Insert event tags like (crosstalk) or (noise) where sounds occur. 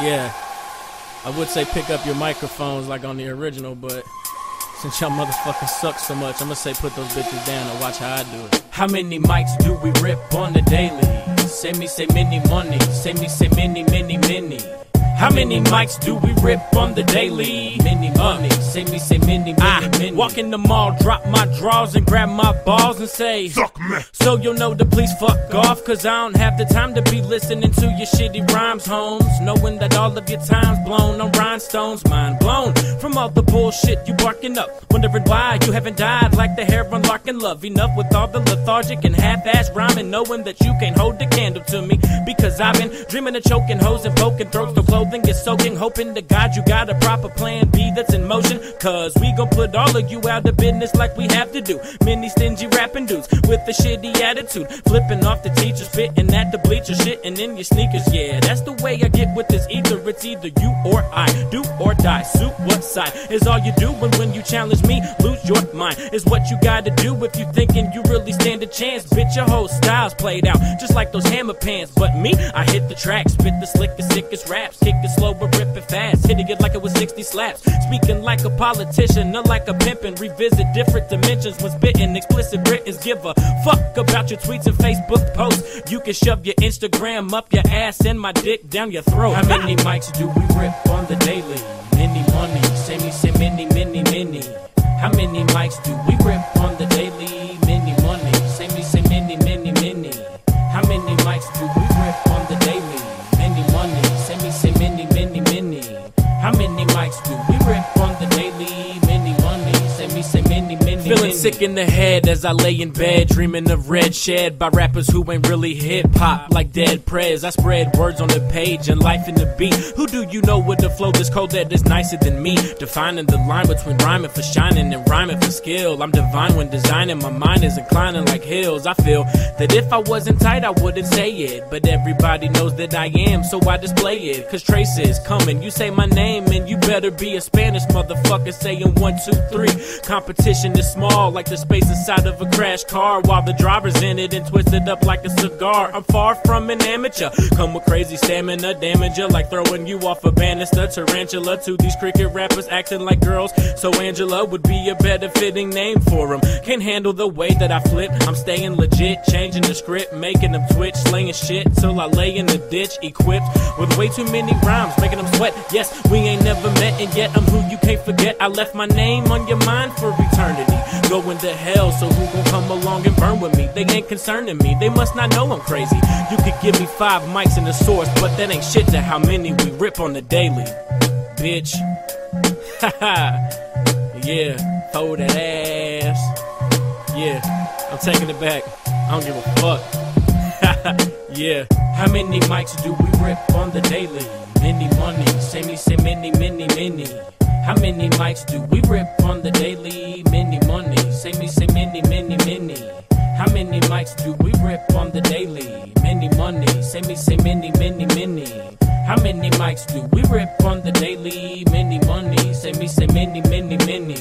Yeah. I would say pick up your microphones like on the original, but since y'all motherfuckers suck so much, I'ma say put those bitches down and watch how I do it. How many mics do we rip on the daily? Say me, say many money. Say me, say many, many, many. How many mics do we rip on the daily? Many money. Uh, say me, say many, many, I many. walk in the mall, drop my drawers and grab my balls and say, Suck me. So you'll know to please fuck off, cause I don't have the time to be listening to your shitty rhymes, Holmes. Knowing that all of your time's blown on rhinestones, mind blown from all the bullshit you barking up. Wondering why you haven't died like the hair on Larkin Love. Enough with all the lethargic and half-ass rhyming, knowing that you can't hold the candle to me. Because I've been dreaming of choking hoes and poking throats, no clothing is soaking, hoping to God you got a proper plan B that's in motion. Cause we gon' put all of you out of business like we have to do. Many stingy rapping dudes with a shitty attitude. Flipping off the teachers, spitting at the bleacher, shitting in your sneakers. Yeah, that's the way I get with this either. It's either you or I. Do or die. Suit what side is all you do. And when you challenge me, lose your mind. Is what you gotta do if you thinking you really stand a chance. Bitch, your whole style's played out just like those hammer pants. But me, I hit the track, spit the slickest, sickest raps, kick it slow but rip it fast, hitting it like it was 60 slaps. Speaking like a politician, not like a pimpin'. Revisit different dimensions when spitting explicit Britons. Give a fuck about your tweets and Facebook posts. You can shove your Instagram up your ass and my dick down your throat. How many mics do we rip on the daily? Many money, say me, say many, many, many. How many mics do we rip on the daily? Sick in the head as I lay in bed, dreaming of red shed by rappers who ain't really hip hop like Dead Prez. I spread words on the page and life in the beat. Who do you know with the flow this cold that is nicer than me? Defining the line between rhyming for shining and rhyming for skill. I'm divine when designing, my mind is inclining like hills. I feel that if I wasn't tight, I wouldn't say it. But everybody knows that I am, so I display it. Cause Tres is coming. You say my name, and you better be a Spanish motherfucker saying one, two, three. Competition is small, like the space inside of a crash car, while the driver's in it and twisted up like a cigar. I'm far from an amateur. Come with crazy stamina, damage like throwing you off a banister. Tarantula to these cricket rappers acting like girls. So Angela would be a better fitting name for them. Can't handle the way that I flip. I'm staying legit, changing the script, making them twitch, slaying shit till I lay in the ditch, equipped with way too many rhymes, making them sweat. Yes, we ain't never met, and yet I'm who you can't forget. I left my name on your mind for eternity. Going to hell, so who gon' come along and burn with me? They ain't concerning me. They must not know I'm crazy. You could give me five mics and a source, but that ain't shit to how many we rip on the daily. Bitch. Haha. (laughs) yeah, hold that ass. Yeah, I'm taking it back. I don't give a fuck. (laughs) yeah. How many mics do we rip on the daily? Many money. Say me, say many, many, many. How many mics do we rip on the daily? Many money. Say me, say many, many, many. How many mics do we rip on the daily? Many money. Say me, say many, many, many. How many mics do we rip on the daily? Many money. Say me, say many many, many,